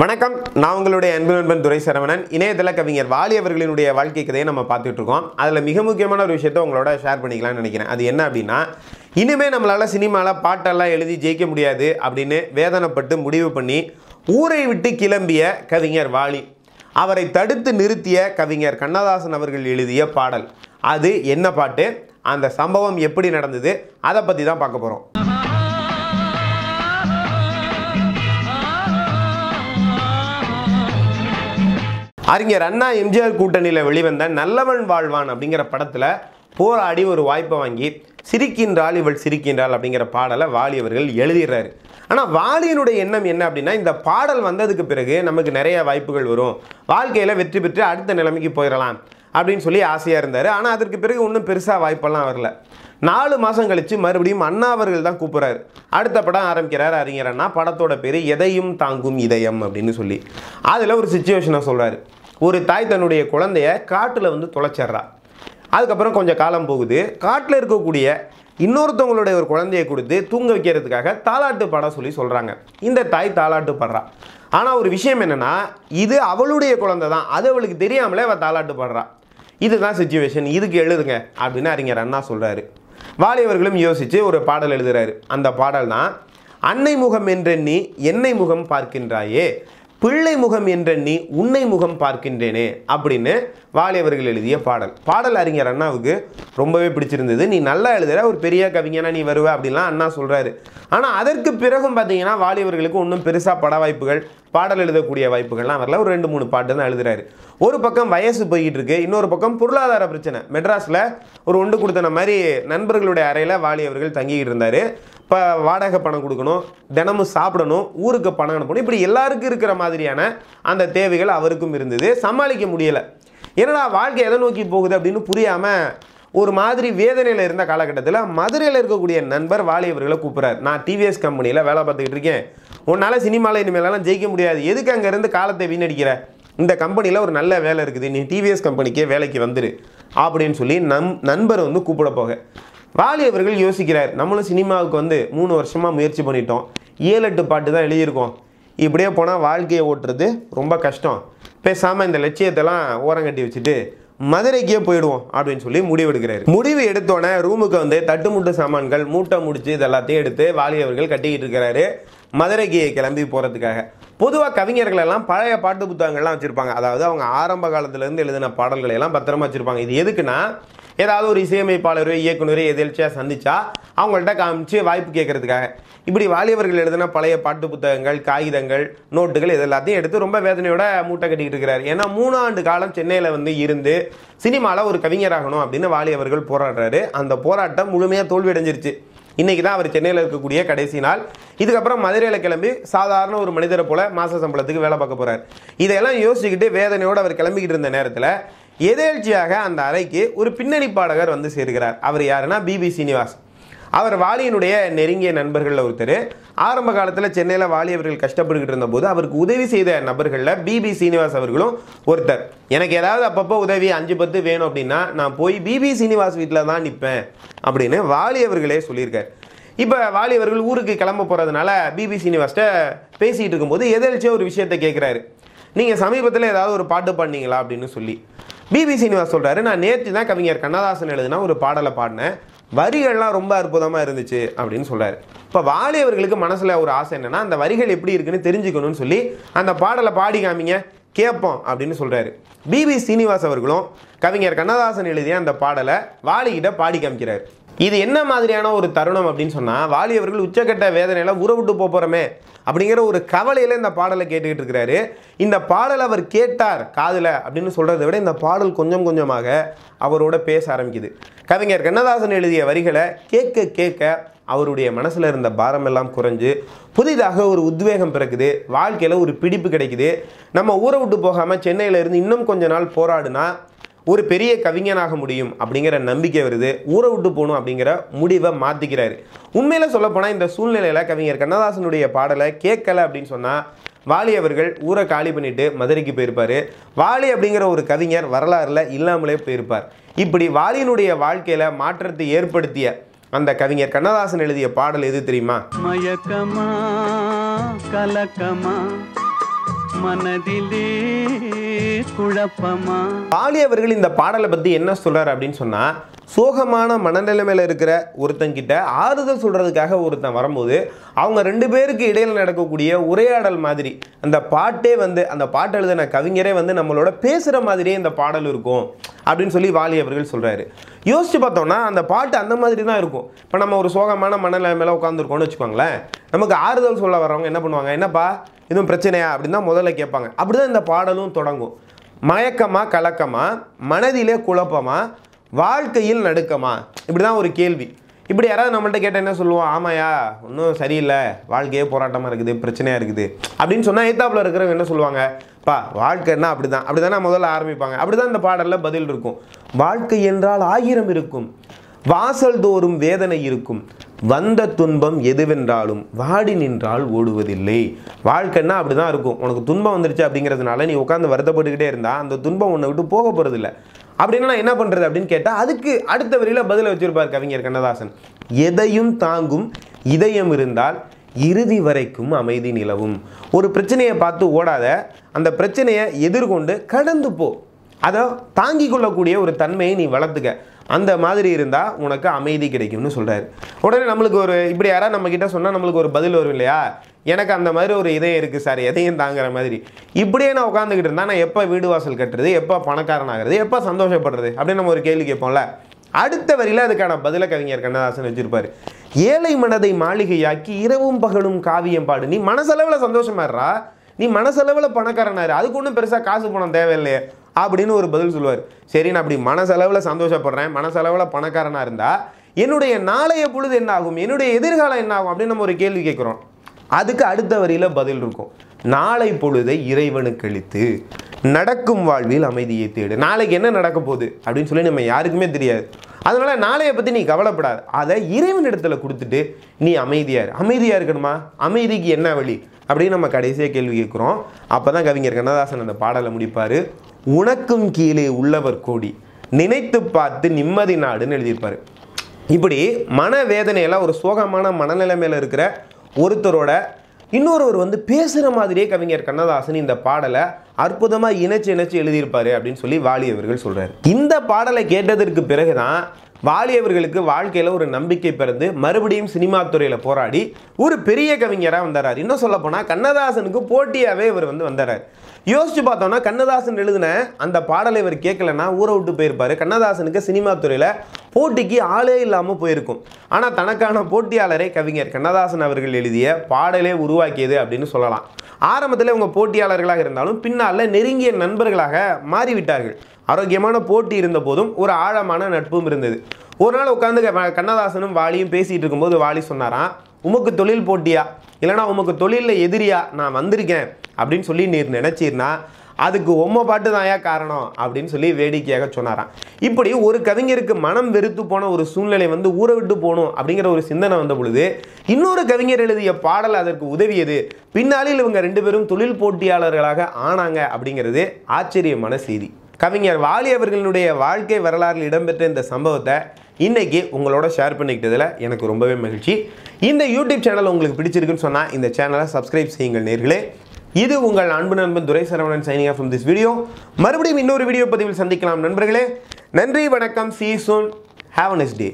வணக்கம். நான் உங்களுடைய அன்பு நண்பன் துரை சரவணன் இணையதள கவிஞர் வாலி அவர்களினுடைய வாழ்க்கை கதையை நம்ம பார்த்துட்டு இருக்கோம். அதில் மிக முக்கியமான ஒரு விஷயத்தை உங்களோட ஷேர் பண்ணிக்கலாம்னு நினைக்கிறேன். அது என்ன அப்படின்னா இனிமேல் நம்மளால் சினிமாவில் பாட்டெல்லாம் எழுதி ஜெயிக்க முடியாது அப்படின்னு வேதனைப்பட்டு முடிவு பண்ணி ஊரை விட்டு கிளம்பிய கவிஞர் வாலி அவரை தடுத்து நிறுத்திய கவிஞர் கண்ணதாசன் அவர்கள் எழுதிய பாடல். அது என்ன பாட்டு? அந்த சம்பவம் எப்படி நடந்தது? அதை பற்றி தான் பார்க்க போகிறோம் அறிஞர் அண்ணா எம்ஜிஆர் கூட்டணியில் வெளிவந்த நல்லவன் வாழ்வான் அப்படிங்கிற படத்தில் போராடி ஒரு வாய்ப்பை வாங்கி சிரிக்கின்றாள் இவள் சிரிக்கின்றாள் அப்படிங்கிற பாடலை வாலி அவர்கள் எழுதிடுறாரு. ஆனால் வாலியினுடைய எண்ணம் என்ன அப்படின்னா இந்த பாடல் வந்ததுக்கு பிறகு நமக்கு நிறைய வாய்ப்புகள் வரும். வாழ்க்கையில் வெற்றி பெற்று அடுத்த நிலைமைக்கு போயிடலாம் அப்படின்னு சொல்லி ஆசையாக இருந்தார். ஆனால் அதற்கு பிறகு ஒன்றும் பெருசாக வாய்ப்பெல்லாம் வரல. நாலு மாதம் கழித்து மறுபடியும் அண்ணா அவர்கள் தான் கூப்பிட்றாரு. அடுத்த படம் ஆரம்பிக்கிறார் அறிஞர் அண்ணா. படத்தோட பேர் எதையும் தாங்கும் இதயம் அப்படின்னு சொல்லி. அதில் ஒரு சுச்சுவேஷனை சொல்கிறாரு ஒரு தாய் தன்னுடைய குழந்தைய காட்டில் வந்து தொலைச்சிட்றா. அதுக்கப்புறம் கொஞ்சம் காலம் போகுது. காட்டில் இருக்கக்கூடிய இன்னொருத்தவங்களுடைய ஒரு குழந்தையை கொடுத்து தூங்க வைக்கிறதுக்காக தாலாட்டு பாட சொல்லி சொல்கிறாங்க இந்த தாய் தாலாட்டு பாடுறா. ஆனால் ஒரு விஷயம் என்னென்னா இது அவளுடைய குழந்தை தான். அது அவளுக்கு தெரியாமலே அவள் தாலாட்டு பாடுறா. இதுதான் சுச்சுவேஷன் இதுக்கு எழுதுங்க அப்படின்னு அறிஞர் அண்ணா சொல்கிறாரு வாலியவர்களும் யோசித்து ஒரு பாடல் எழுதுறாரு. அந்த பாடல் தான் அன்னை முகம் என்றெண்ணி என்னை முகம் பார்க்கின்றாயே பிள்ளை முகம் என்ற நீ உன்னை முகம் பார்க்கின்றேனே அப்படின்னு வாலியவர்கள் எழுதிய பாடல். பாடல் அறிஞர் அண்ணாவுக்கு ரொம்பவே பிடிச்சிருந்தது. நீ நல்லா எழுதுற ஒரு பெரிய கவிஞனா நீ வருவ அப்படின்லாம் அண்ணா சொல்கிறாரு ஆனால் அதற்கு பிறகும் பார்த்தீங்கன்னா வாலியவர்களுக்கு ஒன்றும் பெருசாக பட வாய்ப்புகள் பாடல் எழுதக்கூடிய வாய்ப்புகள்லாம் வரல. ஒரு ரெண்டு மூணு பாட்டு தான் எழுதுறாரு. ஒரு பக்கம் வயசு போய்கிட்டு இருக்கு இன்னொரு பக்கம் பொருளாதார பிரச்சனை. மெட்ராஸில் ஒரு ஒன்று கொடுத்தன மாதிரி நண்பர்களுடைய அறையில் வாலியவர்கள் தங்கிக்கிட்டு இருந்தார். இப்போ வாடகை பணம் கொடுக்கணும் தினமும் சாப்பிடணும் ஊருக்கு பணம் அனுப்பணும். இப்படி எல்லாருக்கும் இருக்கிற மாதிரியான அந்த தேவைகள் அவருக்கும் இருந்தது. சமாளிக்க முடியலை. என்னடா வாழ்க்கை எதை நோக்கி போகுது அப்படின்னு புரியாமல் ஒரு மாதிரி வேதனையில் இருந்த காலகட்டத்தில் மதுரையில் இருக்கக்கூடிய நண்பர் வாலியவர்களை கூப்பிட்றாரு. நான் டிவிஎஸ் கம்பெனியில் வேலை பார்த்துக்கிட்டு இருக்கேன். உன்னால் சினிமாவில் இனிமேலாம் ஜெயிக்க முடியாது. எதுக்கு அங்கேருந்து காலத்தை வீணடிக்கிற? இந்த கம்பெனியில் ஒரு நல்ல வேலை இருக்குது. நீ டிவிஎஸ் கம்பெனிக்கே வேலைக்கு வந்துரு. அப்படின்னு சொல்லி நம் நண்பர் வந்து கூப்பிட போக. வாலி அவர்கள் யோசிக்கிறார். நம்மளும் சினிமாவுக்கு வந்து மூணு வருஷமாக முயற்சி பண்ணிட்டோம். ஏழு எட்டு பாட்டு தான் எழுதியிருக்கோம். இப்படியே போனால் வாழ்க்கையை ஓட்டுறது ரொம்ப கஷ்டம். பேசாமல் இந்த லட்சியத்தெல்லாம் ஓரங்கட்டி வச்சுட்டு மதுரைக்கே போயிடுவோம் அப்படின்னு சொல்லி முடிவெடுக்கிறாரு. முடிவு எடுத்தோன்னே ரூமுக்கு வந்து தட்டுமுட்டு சாமான்கள் மூட்டை முடிச்சு இது எல்லாத்தையும் எடுத்து வாலி அவர்கள் கட்டிக்கிட்டு இருக்கிறாரு. மதுரைக்கு கிளம்பி போகிறதுக்காக பொதுவாக கவிஞர்கள் எல்லாம் பழைய பாட்டு புத்தகங்கள்லாம் வச்சுருப்பாங்க. அதாவது அவங்க ஆரம்ப காலத்துலேருந்து எழுதின பாடல்களை எல்லாம் பத்திரமா வச்சுருப்பாங்க. இது எதுக்குன்னா ஏதாவது ஒரு இசையமைப்பாளரோ இயக்குனரோ எதிர்ச்சியாக சந்திச்சா அவங்கள்ட்ட காமிச்சு வாய்ப்பு கேட்கறதுக்காக இப்படி வாலிபர்கள் எழுதின பழைய பாட்டு புத்தகங்கள் காகிதங்கள் நோட்டுகள் இது எல்லாத்தையும் எடுத்து ரொம்ப வேதனையோட மூட்டை கட்டிக்கிட்டு இருக்கிறார். ஏன்னா மூணாண்டு காலம் சென்னையில் வந்து இருந்து சினிமாவில் ஒரு கவிஞராகணும் அப்படின்னு வாலியவர்கள் போராடுறாரு. அந்த போராட்டம் முழுமையாக தோல்வி அடைஞ்சிருச்சு இன்னைக்கு தான் அவர் சென்னையில் இருக்கக்கூடிய கடைசி நாள். இதுக்கப்புறம் மதுரையில் கிளம்பி சாதாரண ஒரு மனிதரை போல மாச சம்பளத்துக்கு வேலை பார்க்க போறார். இதையெல்லாம் யோசிச்சுக்கிட்டு வேதனையோடு அவர் கிளம்பிக்கிட்டு இருந்த நேரத்தில் எதேழ்ச்சியாக அந்த அறைக்கு ஒரு பின்னணி பாடகர் வந்து சேர்கிறார். அவர் யாருன்னா பிபி சீனிவாஸ். அவர் வாலியினுடைய நெருங்கிய நண்பர்களில் ஒருத்தர். ஆரம்ப காலத்தில் சென்னையில் வாலி அவர்கள் கஷ்டப்பட்டுக்கிட்டு இருந்தபோது அவருக்கு உதவி செய்த நபர்களில் பிபி சீனிவாஸ் அவர்களும் ஒருத்தர். எனக்கு ஏதாவது அப்பப்போ உதவி அஞ்சு பத்து வேணும் அப்படின்னா நான் போய் பிபி சீனிவாஸ் வீட்டில் தான் நிற்பேன் அப்படின்னு வாலி அவர்களே சொல்லியிருக்கார். இப்போ வாலி அவர்கள் ஊருக்கு கிளம்ப போகிறதுனால பிபி சீனிவாஸ்கிட்ட பேசிகிட்டு இருக்கும்போது எதிர்த்து ஒரு விஷயத்தை கேட்குறாரு நீங்கள் சமீபத்தில் ஏதாவது ஒரு பாட்டு பாடினீங்களா அப்படின்னு சொல்லி. பிபி சீனிவாஸ் சொல்கிறாரு நான் நேற்று தான் கவிஞர் கண்ணதாசன் எழுதுனா ஒரு பாடலை பாடினேன். வரிகள்லாம் ரொம்ப அற்புதமாக இருந்துச்சு அப்படின்னு சொல்கிறாரு இப்போ வாலி அவர்களுக்கு மனசில் ஒரு ஆசை என்னென்னா அந்த வரிகள் எப்படி இருக்குன்னு தெரிஞ்சுக்கணும்னு சொல்லி அந்த பாடலை பாடி காமிங்க கேட்போம் அப்படின்னு சொல்கிறாரு பிபி சீனிவாஸ் அவர்களும் கவிஞர் கண்ணதாசன் எழுதிய அந்த பாடலை வாலிகிட்ட பாடி காமிக்கிறார். இது என்ன மாதிரியான ஒரு தருணம் அப்படின்னு சொன்னால் வாலியவர்கள் உச்சக்கட்ட வேதனையில் உறவிட்டு போகிறோமே அப்படிங்கிற ஒரு கவலையில் இந்த பாடலை கேட்டுக்கிட்டு இருக்கிறாரு. இந்த பாடல் அவர் கேட்டார் காதில் அப்படின்னு சொல்கிறத விட இந்த பாடல் கொஞ்சம் கொஞ்சமாக அவரோட பேச ஆரம்பிக்குது. கவிஞர் கண்ணதாசன் எழுதிய வரிகளை கேட்க கேட்க அவருடைய மனசில் இருந்த பாரம் எல்லாம் குறைஞ்சு புதிதாக ஒரு உத்வேகம் பிறக்குது வாழ்க்கையில் ஒரு பிடிப்பு கிடைக்குது. நம்ம ஊரை விட்டு போகாமல் சென்னையில் இருந்து இன்னும் கொஞ்ச நாள் போராடுனா ஒரு பெரிய கவிஞனாக முடியும் அப்படிங்கிற நம்பிக்கை வருது. ஊரை விட்டு போகணும் அப்படிங்கிற முடிவை மாற்றிக்கிறாரு உண்மையில் சொல்லப்போனால் இந்த சூழ்நிலையில் கவிஞர் கண்ணதாசனுடைய பாடலை கேட்கல அப்படின்னு சொன்னால் வாலி அவர்கள் ஊரை காலி பண்ணிட்டு மதுரைக்கு போயிருப்பாரு. வாலி அப்படிங்கிற ஒரு கவிஞர் வரலாறுல இல்லாமலே போயிருப்பார். இப்படி வாலியினுடைய வாழ்க்கையில் மாற்றத்தை ஏற்படுத்திய அந்த கவிஞர் கண்ணதாசன் எழுதிய பாடல் எது தெரியுமா? மயக்கமா கலக்கமா மனதிலே குழப்பமா? பாலி அவர்கள் இந்த பாடலை பற்றி என்ன சொல்றாரு அப்படின்னு சொன்னால் சோகமான மனநிலைமையில் இருக்கிற ஒருத்தங்கிட்ட ஆறுதல் சொல்கிறதுக்காக ஒருத்தன் வரும்போது அவங்க ரெண்டு பேருக்கு இடையில நடக்கக்கூடிய உரையாடல் மாதிரி அந்த பாட்டே வந்து அந்த பாட்டு எழுதின கவிஞரே வந்து நம்மளோட பேசுகிற மாதிரியே இந்த பாடல் இருக்கும். அப்படின்னு சொல்லி வாலி அவர்கள் சொல்கிறாரு யோசிச்சு பார்த்தோம்னா அந்த பாட்டு அந்த மாதிரி தான் இருக்கும். இப்போ நம்ம ஒரு சோகமான மனநிலைமையில உட்காந்துருக்கோம்னு வச்சுக்கோங்களேன். நமக்கு ஆறுதல் சொல்ல வரவங்க என்ன பண்ணுவாங்க? என்னப்பா? எதுவும் பிரச்சனையா? அப்படின்னு தான் முதல்ல கேட்பாங்க. அப்படி தான் இந்த பாடலும் தொடங்கும். மயக்கமா கலக்கமா மனதிலே குழப்பமா வாழ்க்கையில் நடுக்கமா? இப்படி தான் ஒரு கேள்வி. இப்படி யாராவது நம்மள்ட்ட கேட்டால் என்ன சொல்லுவோம் ஆமாயா ஒன்றும் சரியில்லை. வாழ்க்கையே போராட்டமாக இருக்குது பிரச்சனையாக இருக்குது. அப்படின்னு சொன்னால் ஏத்தாப்பில் இருக்கிறவங்க என்ன சொல்லுவாங்க? பா வாழ்க்கைன்னா அப்படி தான் அப்படி தானே முதல்ல ஆரம்பிப்பாங்க. அப்படி தான் இந்த பாடலில் பதில் இருக்கும். வாழ்க்கை என்றால் ஆயிரம் இருக்கும். வாசல் தோறும் வேதனை இருக்கும். வந்த துன்பம் எதுவென்றாலும் வாடி நின்றால் ஓடுவதில்லை. வாழ்க்கைன்னா அப்படி தான் இருக்கும். உனக்கு துன்பம் வந்துருச்சு அப்படிங்கிறதுனால நீ உட்காந்து வருத்தப்பட்டுக்கிட்டே இருந்தால் அந்த துன்பம் உன்னை விட்டு போக போகிறதில்ல அப்படின்னா நான் என்ன பண்ணுறது அப்படின்னு கேட்டால் அதுக்கு அடுத்த வரியில் பதில் வச்சுருப்பார் கவிஞர் கண்ணதாசன். எதையும் தாங்கும் இதயம் இருந்தால் இறுதி வரைக்கும் அமைதி நிலவும். ஒரு பிரச்சனையை பார்த்து ஓடாத அந்த பிரச்சனையை எதிர்கொண்டு கடந்து போ. அதை தாங்கிக் கொள்ளக்கூடிய ஒரு தன்மையை நீ வளர்த்துக்க. அந்த மாதிரி இருந்தால் உனக்கு அமைதி கிடைக்கும்னு சொல்கிறாரு உடனே நம்மளுக்கு ஒரு இப்படி யாராவது நம்மக்கிட்ட சொன்னால் நம்மளுக்கு ஒரு பதில் வரும் இல்லையா? எனக்கு அந்த மாதிரி ஒரு இதயம் இருக்குது சார் எதையும் தாங்குற மாதிரி. இப்படியே நான் உட்காந்துக்கிட்டு இருந்தால் நான் எப்போ வீடு வாசல் கட்டுறது எப்போ பணக்காரன் ஆகிறது எப்போ சந்தோஷப்படுறது அப்படின்னு நம்ம ஒரு கேள்வி கேட்போம்ல. அடுத்த வரியில அதுக்கான பதில கவிஞர் கண்ணதாசன் வச்சுருப்பார். ஏழை மனதை மாளிகையாக்கி இரவும் பகலும் காவியம் பாடு. நீ மனசளவில் சந்தோஷமாடுறா நீ மனசளவில் பணக்காரனாரு அதுக்கு ஒன்றும் பெருசாக காசு பணம் தேவையில்லையே. அப்படின்னு ஒரு பதில் சொல்லுவார். சரி நான் அப்படி மனசளவில் சந்தோஷப்படுறேன் மனசளவில் பணக்காரனாக இருந்தால் என்னுடைய நாளைய பொழுது என்ன ஆகும் என்னுடைய எதிர்காலம் என்ன ஆகும் அப்படின்னு நம்ம ஒரு கேள்வி கேட்குறோம். அதுக்கு அடுத்த வரியில் பதில் இருக்கும். நாளை பொழுதை இறைவனுக்கு அழித்து நடக்கும் வாழ்வில் அமைதியை தேடு. நாளைக்கு என்ன நடக்க போகுது அப்படின்னு சொல்லி நம்ம யாருக்குமே தெரியாது. அதனால் நாளைய பற்றி நீ கவலைப்படாது. அதை இறைவன் இடத்துல கொடுத்துட்டு நீ அமைதியார் இரு. இருக்கணுமா? அமைதிக்கு என்ன வழி? அப்படின்னு நம்ம கடைசியாக கேள்வி கேட்குறோம். அப்போ தான் கவிஞர் கண்ணதாசன் அந்த பாடலை முடிப்பார். உனக்கும் கீழே உள்ளவர் கோடி நினைத்து பார்த்து நிம்மதி நாடுன்னு எழுதியிருப்பார். இப்படி மனவேதனையில் ஒரு சோகமான மனநிலைமையில் இருக்கிற ஒருத்தரோட இன்னொருவர் வந்து பேசுகிற மாதிரியே கவிஞர் கண்ணதாசன் இந்த பாடலை அற்புதமாக இணைச்சு இணைச்சு எழுதியிருப்பாரு அப்படின்னு சொல்லி வாலியவர்கள் சொல்கிறார் இந்த பாடலை கேட்டதற்கு பிறகுதான் தான் வாலியவர்களுக்கு வாழ்க்கையில் ஒரு நம்பிக்கை பிறந்து மறுபடியும் சினிமா துறையில் போராடி ஒரு பெரிய கவிஞராக வந்தார் இன்னும் சொல்ல போனால் கண்ணதாசனுக்கு போட்டியாகவே இவர் வந்து வந்தார் யோசிச்சு பார்த்தோம்னா கண்ணதாசன் எழுதின அந்த பாடலை இவர் கேட்கலன்னா ஊரை விட்டு போயிருப்பார். கண்ணதாசனுக்கு சினிமா துறையில் போட்டிக்கு ஆளே இல்லாமல் போயிருக்கும். ஆனால் தனக்கான போட்டியாளரே கவிஞர் கண்ணதாசன் அவர்கள் எழுதிய பாடலே உருவாக்கியது அப்படின்னு சொல்லலாம். ஆரம்பத்தில் இவங்க போட்டியாளர்களாக இருந்தாலும் பின்னால் நெருங்கிய நண்பர்களாக மாறிவிட்டார்கள். ஆரோக்கியமான போட்டி இருந்த போதும் ஒரு ஆழமான நட்பும் இருந்தது. ஒரு நாள் உட்காந்து கண்ணதாசனும் வாலியும் பேசிகிட்டு இருக்கும்போது வாலி சொன்னாராம் உமக்கு தொழில் போட்டியா? இல்லைனா உமக்கு தொழிலில் எதிரியா? நான் வந்திருக்கேன். அப்படின்னு சொல்லி நீர் நினைச்சீர்னா அதுக்கு உம்மை பாட்டு தாயா காரணம் அப்படின்னு சொல்லி வேடிக்கையாக சொன்னாராம். இப்படி ஒரு கவிஞருக்கு மனம் வெறுத்து போன ஒரு சூழ்நிலை வந்து ஊற விட்டு போகணும் அப்படிங்கிற ஒரு சிந்தனை வந்த பொழுது இன்னொரு கவிஞர் எழுதிய பாடல் அதற்கு உதவியது. பின்னாளில் இவங்க ரெண்டு பேரும் தொழில் போட்டியாளர்களாக ஆனாங்க அப்படிங்கிறது ஆச்சரியமான செய்தி கவிஞர் வாலி அவர்களுடைய வாழ்க்கை வரலாறில் இடம்பெற்ற இந்த சம்பவத்தை இன்றைக்கி உங்களோட ஷேர் பண்ணிக்கிட்டதில் எனக்கு ரொம்பவே மகிழ்ச்சி. இந்த யூடியூப் சேனல் உங்களுக்கு பிடிச்சிருக்குன்னு சொன்னால் இந்த சேனலை சப்ஸ்கிரைப் செய்யுங்கள் நேர்களே. இது உங்கள் அன்பு நண்பன் Durai Saravanan signing off this video மறுபடியும் இன்னொரு வீடியோ பதிவில் சந்திக்கலாம் நண்பர்களே. நன்றி வணக்கம். See soon have a next day